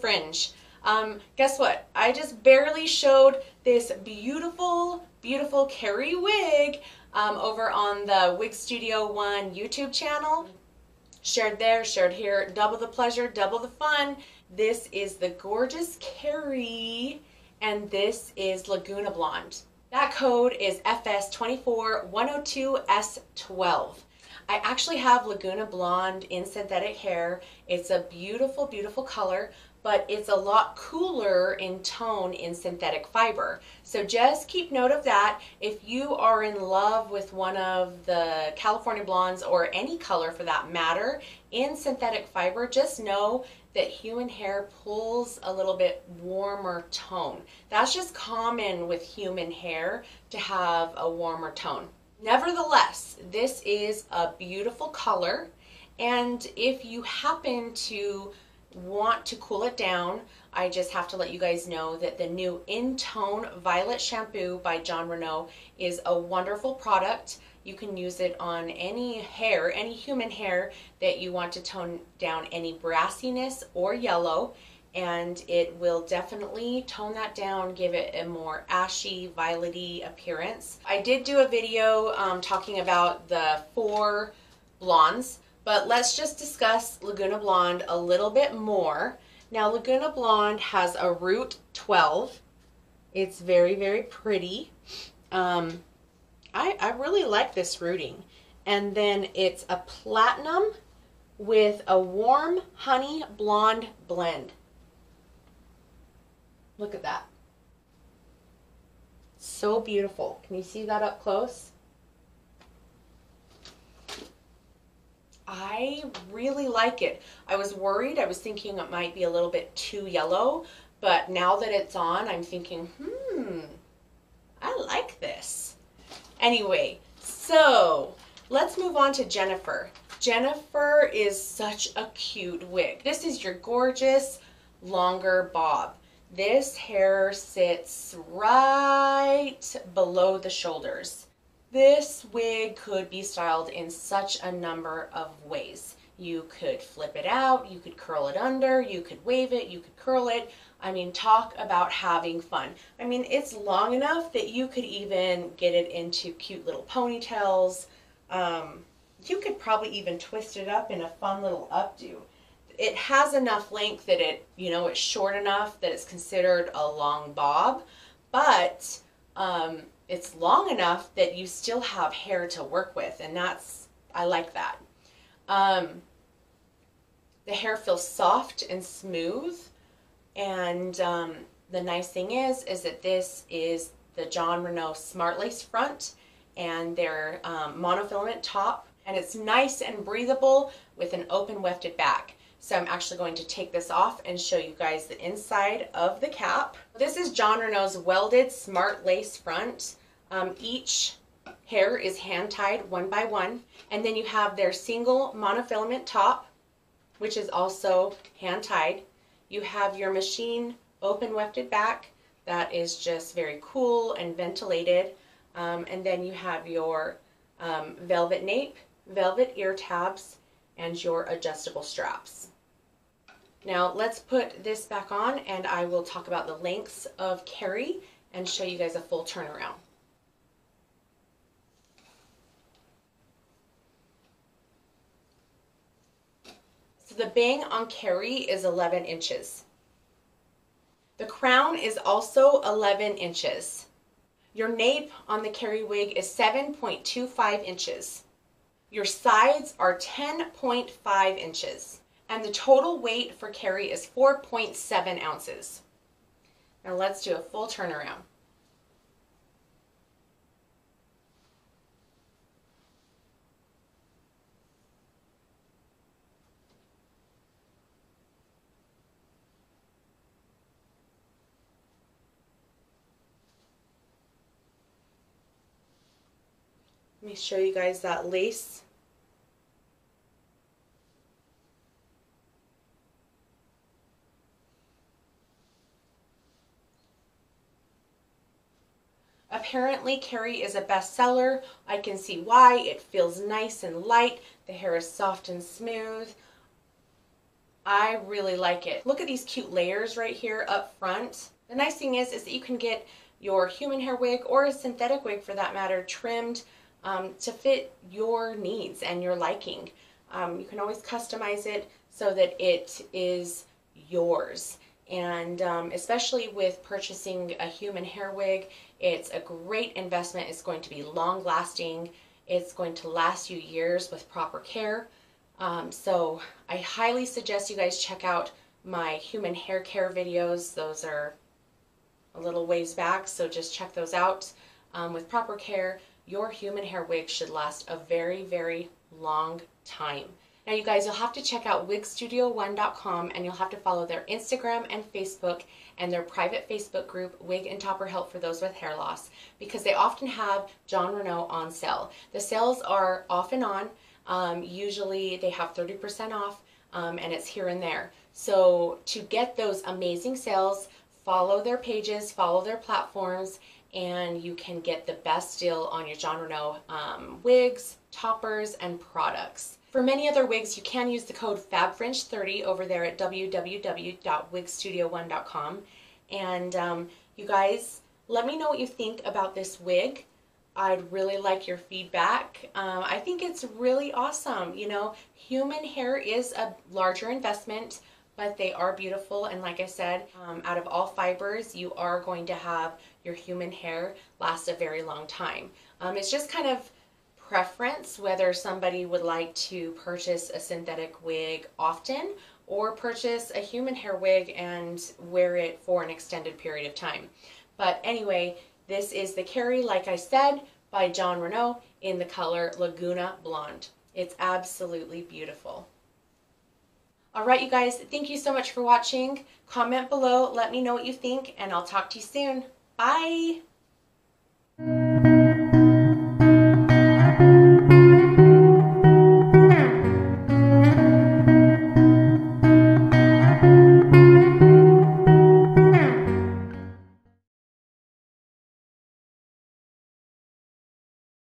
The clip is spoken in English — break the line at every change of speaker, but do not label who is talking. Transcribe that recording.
fringe. Um, guess what? I just barely showed this beautiful, beautiful Carrie wig um, over on the Wig Studio One YouTube channel. Shared there, shared here, double the pleasure, double the fun. This is the gorgeous Carrie, and this is Laguna Blonde. That code is FS24102S12. I actually have Laguna Blonde in synthetic hair. It's a beautiful, beautiful color but it's a lot cooler in tone in synthetic fiber. So just keep note of that. If you are in love with one of the California Blondes or any color for that matter in synthetic fiber, just know that human hair pulls a little bit warmer tone. That's just common with human hair to have a warmer tone. Nevertheless, this is a beautiful color and if you happen to want to cool it down, I just have to let you guys know that the new In Tone Violet Shampoo by Jon Renau is a wonderful product. You can use it on any hair, any human hair that you want to tone down any brassiness or yellow and it will definitely tone that down, give it a more ashy, violety appearance. I did do a video um, talking about the four blondes but let's just discuss Laguna Blonde a little bit more. Now Laguna Blonde has a root 12. It's very, very pretty. Um, I, I really like this rooting. And then it's a platinum with a warm honey blonde blend. Look at that. So beautiful. Can you see that up close? I really like it. I was worried. I was thinking it might be a little bit too yellow, but now that it's on, I'm thinking, hmm, I like this. Anyway, so let's move on to Jennifer. Jennifer is such a cute wig. This is your gorgeous longer bob. This hair sits right below the shoulders. This wig could be styled in such a number of ways. You could flip it out, you could curl it under, you could wave it, you could curl it. I mean, talk about having fun. I mean, it's long enough that you could even get it into cute little ponytails. Um, you could probably even twist it up in a fun little updo. It has enough length that it, you know, it's short enough that it's considered a long bob, but um, it's long enough that you still have hair to work with and that's I like that. Um, the hair feels soft and smooth and um, the nice thing is is that this is the Jon Renau Smart Lace front and their um, monofilament top and it's nice and breathable with an open wefted back. So I'm actually going to take this off and show you guys the inside of the cap. This is Jon Renau's welded smart lace front. Um, each hair is hand tied one by one. And then you have their single monofilament top, which is also hand tied. You have your machine open wefted back that is just very cool and ventilated. Um, and then you have your um, velvet nape, velvet ear tabs, and your adjustable straps. Now let's put this back on and I will talk about the lengths of Carrie and show you guys a full turnaround. So the bang on Carrie is 11 inches. The crown is also 11 inches. Your nape on the Carrie wig is 7.25 inches. Your sides are 10.5 inches and the total weight for Carrie is 4.7 ounces. Now let's do a full turnaround. Let me show you guys that lace Apparently Carrie is a bestseller. I can see why. It feels nice and light. The hair is soft and smooth. I really like it. Look at these cute layers right here up front. The nice thing is, is that you can get your human hair wig or a synthetic wig for that matter trimmed um, to fit your needs and your liking. Um, you can always customize it so that it is yours. And um, especially with purchasing a human hair wig, it's a great investment. It's going to be long lasting. It's going to last you years with proper care. Um, so I highly suggest you guys check out my human hair care videos. Those are a little ways back, so just check those out. Um, with proper care, your human hair wig should last a very, very long time. Now you guys, you'll have to check out wigstudio1.com and you'll have to follow their Instagram and Facebook and their private Facebook group, Wig and Topper Help for those with hair loss, because they often have Jon Renau on sale. The sales are off and on. Um, usually they have 30% off um, and it's here and there. So to get those amazing sales, follow their pages, follow their platforms, and you can get the best deal on your Jon Renau um, wigs, toppers, and products. For many other wigs, you can use the code FabFringe30 over there at www.wigstudio1.com. And um, you guys, let me know what you think about this wig. I'd really like your feedback. Um, I think it's really awesome. You know, human hair is a larger investment, but they are beautiful. And like I said, um, out of all fibers, you are going to have your human hair last a very long time. Um, it's just kind of preference whether somebody would like to purchase a synthetic wig often or purchase a human hair wig and wear it for an extended period of time. But anyway, this is the Carrie, like I said, by Jon Renau in the color Laguna Blonde. It's absolutely beautiful. All right, you guys, thank you so much for watching. Comment below, let me know what you think, and I'll talk to you soon. Bye!